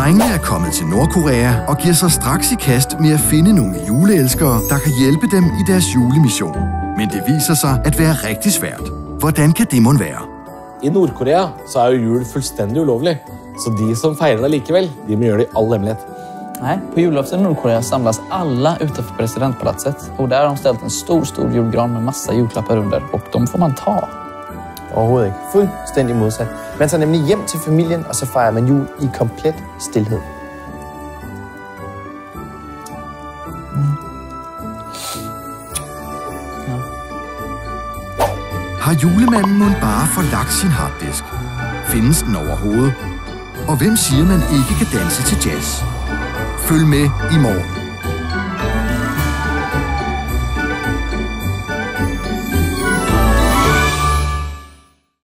Drengene er kommet til Nordkorea og giver sig straks i kast med at finde nogle juleelskere, der kan hjælpe dem i deres julemission. Men det viser sig at være rigtig svært. Hvordan kan det mon være? I Nord-Korea så er jo jul fullstendig ulovlig. Så de som feirer det likevel, de må gjøre det i all hemmelighet. Nej, på julafton i Nordkorea samlas alla utanför presidentpalatset och där har de ställt en stor, stor julgran med massa julklappar under och de får man ta. Overhovedet ikke. Fuldstændig modsat. Man tager nemlig hjem til familien, og så fejrer man jul i komplet stillhed. Har julemanden mon bare forlagt sin harddisk? Findes den overhovedet? Og hvem siger, man ikke kan danse til jazz? Følg med i morgen.